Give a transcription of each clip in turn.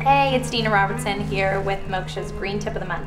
Hey, it's Dina Robertson here with Moksha's Green Tip of the Month,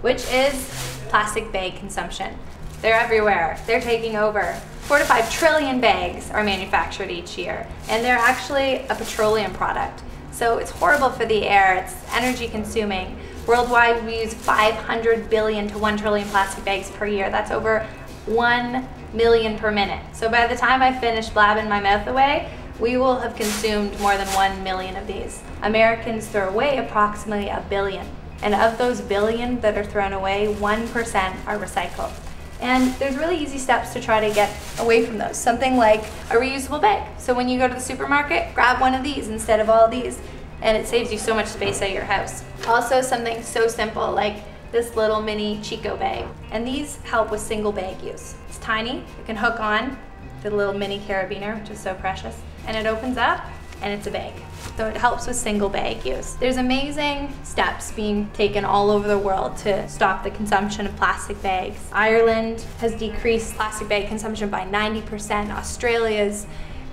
which is plastic bag consumption. They're everywhere. They're taking over. Four to five trillion bags are manufactured each year, and they're actually a petroleum product. So it's horrible for the air, it's energy consuming. Worldwide, we use 500 billion to 1 trillion plastic bags per year. That's over 1 million per minute. So by the time I finish blabbing my mouth away, we will have consumed more than 1 million of these. Americans throw away approximately a billion. And of those billion that are thrown away, 1% are recycled. And there's really easy steps to try to get away from those. Something like a reusable bag. So when you go to the supermarket, grab one of these instead of all of these. And it saves you so much space at your house. Also something so simple like this little mini Chico bag. And these help with single bag use. It's tiny, it can hook on the little mini carabiner, which is so precious. And it opens up and it's a bag. So it helps with single bag use. There's amazing steps being taken all over the world to stop the consumption of plastic bags. Ireland has decreased plastic bag consumption by 90%. Australia's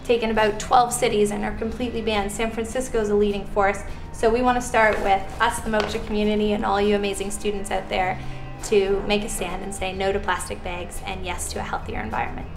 taken about 12 cities and are completely banned. San Francisco is a leading force. So we want to start with us, the Moksha community, and all you amazing students out there to make a stand and say no to plastic bags and yes to a healthier environment.